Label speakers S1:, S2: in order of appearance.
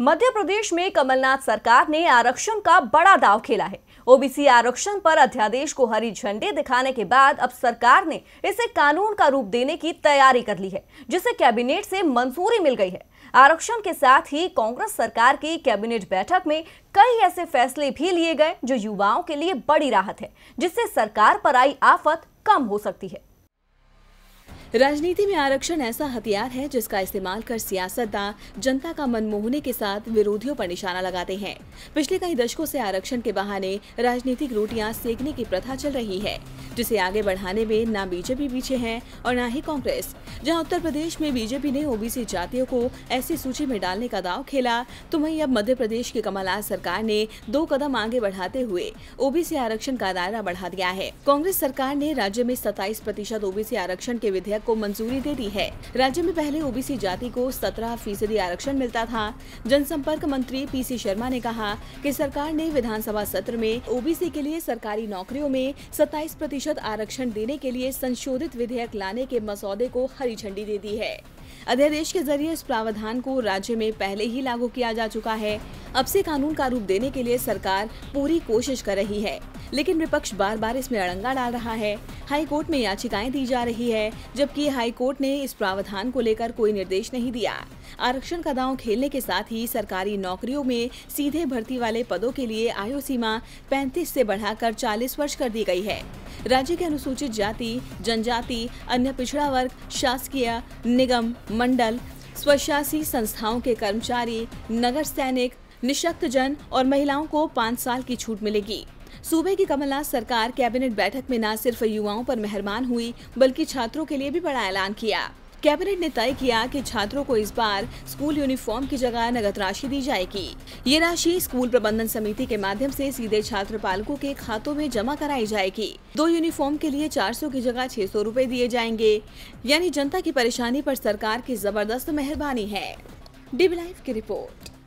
S1: मध्य प्रदेश में कमलनाथ सरकार ने आरक्षण का बड़ा दाव खेला है। ओबीसी आरक्षण पर अध्यादेश को हरी झंडी दिखाने के बाद अब सरकार ने इसे कानून का रूप देने की तैयारी कर ली है, जिसे कैबिनेट से मंजूरी मिल गई है। आरक्षण के साथ ही कांग्रेस सरकार की कैबिनेट बैठक में कई ऐसे फैसले भी लिए गए, जो युवाओं के लिए बड़ी राहत है, जिससे सरकार पर आई आफत कम हो सकती है।
S2: राजनीति में आरक्षण ऐसा हथियार है जिसका इस्तेमाल कर सियासतदान, जनता का मन मोहने के साथ विरोधियों पर निशाना लगाते हैं। पिछले कई दशकों से आरक्षण के बहाने राजनीतिक रोटियाँ सेकने की प्रथा चल रही है। जिसे आगे बढ़ाने में न बीजेपी पीछे है और न ही कांग्रेस। जहाँ उत्तर प्रदेश में बीजेपी ने ओबीसी जातियों को ऐसी सूची में डालने का दाव खेला तो वहीं अब मध्य प्रदेश की कमलनाथ सरकार ने दो कदम आगे बढ़ाते हुए ओबीसी आरक्षण का दायरा बढ़ा दिया है। कांग्रेस सरकार ने राज्य में सत्ताईस प्रतिशत ओबीसी आरक्षण के विधेयक को मंजूरी दे दी है। राज्य में पहले ओबीसी जाति को 17 फ़ीसदी आरक्षण मिलता था। जनसंपर्क मंत्री पीसी शर्मा ने कहा कि सरकार ने विधानसभा सत्र में ओबीसी के लिए सरकारी नौकरियों में 27 प्रतिशत आरक्षण देने के लिए संशोधित विधेयक लाने के मसौदे को हरी झंडी दे दी है। अध्यादेश के ज़रिए इस प्रावधान को राज्य में पहले ही लागू किया जा चुका है। अब से कानून का रूप देने के लिए सरकार पूरी कोशिश कर रही है। लेकिन विपक्ष बार बार इसमें अड़ंगा डाल रहा है। हाई कोर्ट में याचिकाएँ दी जा रही है, जबकि हाई कोर्ट ने इस प्रावधान को लेकर कोई निर्देश नहीं दिया। आरक्षण का दांव खेलने के साथ ही सरकारी नौकरियों में सीधे भर्ती वाले पदों के लिए आयु सीमा 35 से बढ़ाकर 40 वर्ष कर दी गई है। राज्य के अनुसूचित जाति, जनजाति, अन्य पिछड़ा वर्ग, शासकीय, निगम, मंडल, स्वशासी संस्थाओं के कर्मचारी, नगर सैनिक, निशक्त जन और महिलाओं को पाँच साल की छूट मिलेगी। सूबे की कमलनाथ सरकार कैबिनेट बैठक में न सिर्फ़ युवाओं पर मेहरबान हुई, बल्कि छात्रों के लिए भी बड़ा ऐलान किया। कैबिनेट ने तय किया कि छात्रों को इस बार स्कूल यूनिफॉर्म की जगह नगद राशि दी जाएगी। ये राशि स्कूल प्रबंधन समिति के माध्यम से सीधे छात्र पालकों के खातों में जमा कराई जाएगी। दो यूनिफॉर्म के लिए 400 की जगह 600 रुपए दिए जाएँगे। यानी जनता की परेशानी पर सरकार की ज़बरदस्त मेहरबानी है। डीबी लाइव की रिपोर्ट।